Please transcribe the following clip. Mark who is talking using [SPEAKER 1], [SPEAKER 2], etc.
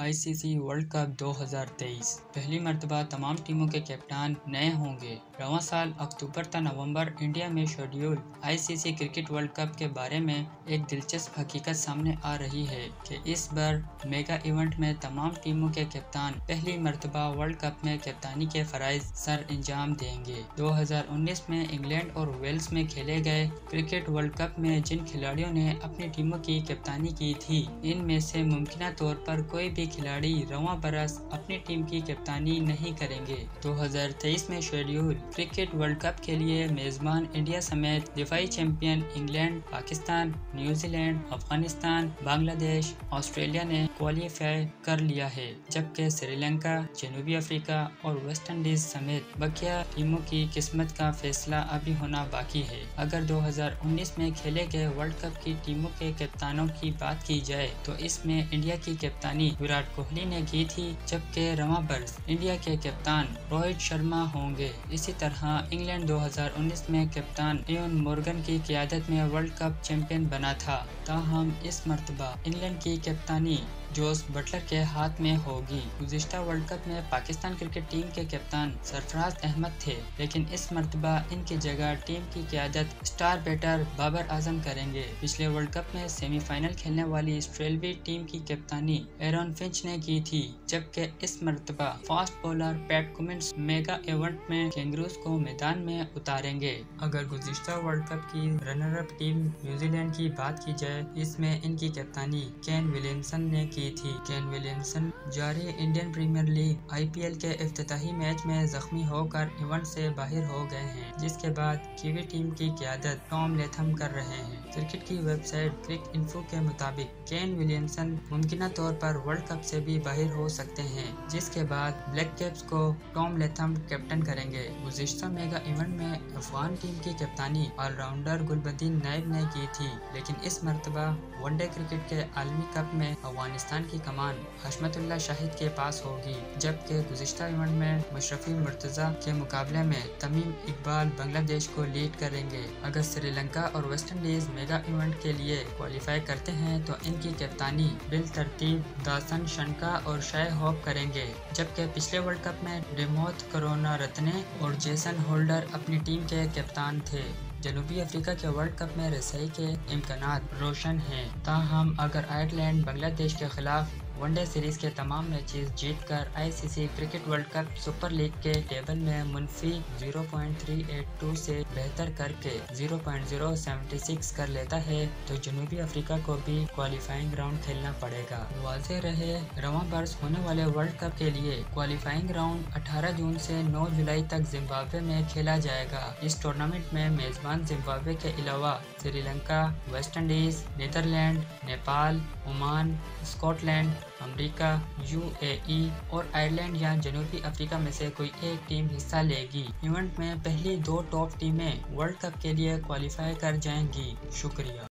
[SPEAKER 1] ICC world cup 2023 पहली मरतबा तमाम टीमों के कप्तान नए होंगे। रवा साल अक्टूबर ता नवंबर इंडिया में schedule ICC cricket world cup के बारे में एक दिलचस्प हकीकत सामने आ रही है कि इस बार मेगा इवेंट में तमाम टीमों के कप्तान पहली मरतबा वर्ल्ड कप में कप्तानी के फ़राइज सर अंजाम देंगे। 2019 में इंग्लैंड और वेल्स में खेले गए क्रिकेट वर्ल्ड कप में जिन खिलाड़ियों ने अपनी टीमों की कप्तानी की थी, इनमें से मुमकिन तौर पर कोई भी खिलाड़ी रवा बरस अपनी टीम की कप्तानी नहीं करेंगे। 2023 में शेड्यूल क्रिकेट वर्ल्ड कप के लिए मेजबान इंडिया समेत दिफाई champion England, Pakistan, New Zealand, Afghanistan, Bangladesh, Australia ने क्वालिफाई कर लिया है, जबकि श्रीलंका, जनूबी अफ्रीका और वेस्ट इंडीज समेत बकिया टीमों की किस्मत का फैसला अभी होना बाकी है। अगर 2019 में खेले गए वर्ल्ड कप की टीमों के कप्तानों की बात की जाए तो इसमें इंडिया की कप्तानी विराट कोहली ने की थी जबकि रवा बर्स इंडिया के कप्तान रोहित शर्मा होंगे। इसी तरह इंग्लैंड 2019 में कप्तान एवन मोर्गन की क्यादत में वर्ल्ड कप चैंपियन बना था। ताहम इस मरतबा, इंग्लैंड की कप्तानी जोस बटलर के हाथ में होगी। गुजश्ता वर्ल्ड कप में पाकिस्तान क्रिकेट टीम के कप्तान सरफराज अहमद थे, लेकिन इस मरतबा इनकी जगह टीम की क्यादत स्टार बैटर बाबर आज़म करेंगे। पिछले वर्ल्ड कप में सेमीफाइनल खेलने वाली ऑस्ट्रेलवी टीम की कप्तानी एरन फिंच ने की थी, जबकि इस मरतबा fast bowler Pat Cummins mega event में कैंगरूज को मैदान में उतारेंगे। अगर गुजश्ता वर्ल्ड कप की runner up team New Zealand की बात की जाए, इसमें इनकी कप्तानी केन विलियमसन ने की थी। केन विलियमसन, जारी इंडियन प्रीमियर लीग, आईपीएल के अफ्ताही मैच में जख्मी होकर इवेंट से बाहर हो गए हैं, जिसके बाद कीवी टीम की क्यादत टॉम लेथम कर रहे हैं। क्रिकेट की वेबसाइट क्रिक इन्फो के मुताबिक, केन विलियमसन मुमकिन तौर पर वर्ल्ड कप से भी बाहर हो सकते हैं, जिसके बाद ब्लैक कैप्स को टॉम लेथम कैप्टन करेंगे। गुजशत मेगा इवेंट में अफगान टीम की कप्तानी ऑलराउंडर गुलबदीन नायब ने की थी, लेकिन इस मरतबा वनडे क्रिकेट के आलमी कप में अफ़गानिस्तान पाकिस्तान की कमान हशमतुल्ला शाहिद के पास होगी, जबकि गुजशत इवेंट में मुशरफी मुर्तज़ा के मुकाबले में तमीम इकबाल बांग्लादेश को लीड करेंगे। अगर श्रीलंका और वेस्ट इंडीज मेगा इवेंट के लिए क्वालिफाई करते हैं तो इनकी कप्तानी बिल तरतीब, दासन शनका और शाय होप करेंगे, जबकि पिछले वर्ल्ड कप में डिमोथ करोना रत्ने और जेसन होल्डर अपनी टीम के कप्तान थे। जनूबी अफ्रीका के वर्ल्ड कप में रसाई के इम्कान रोशन हैं। ताहम, अगर आयरलैंड, बांग्लादेश के खिलाफ वनडे सीरीज़ के तमाम मैचेस जीतकर ICC cricket world cup super league के टेबल में मुनफी 0.382 से बेहतर करके 0.076 कर लेता है तो जनूबी अफ्रीका को भी क्वालिफाइंग राउंड खेलना पड़ेगा। वाजे रहे रवा बर्स होने वाले वर्ल्ड कप के लिए क्वालिफाइंग राउंड 18 जून से 9 जुलाई तक जिम्बाब्वे में खेला जाएगा। इस टूर्नामेंट में मेजबान जिम्बाब्वे के अलावा Sri Lanka, West Indies, Netherland, Nepal, Oman, Scotland America, UAE और आयरलैंड या जनूबी अफ्रीका में से कोई एक टीम हिस्सा लेगी। इवेंट में पहली दो टॉप टीमें वर्ल्ड कप के लिए क्वालिफाई कर जाएँगी। शुक्रिया।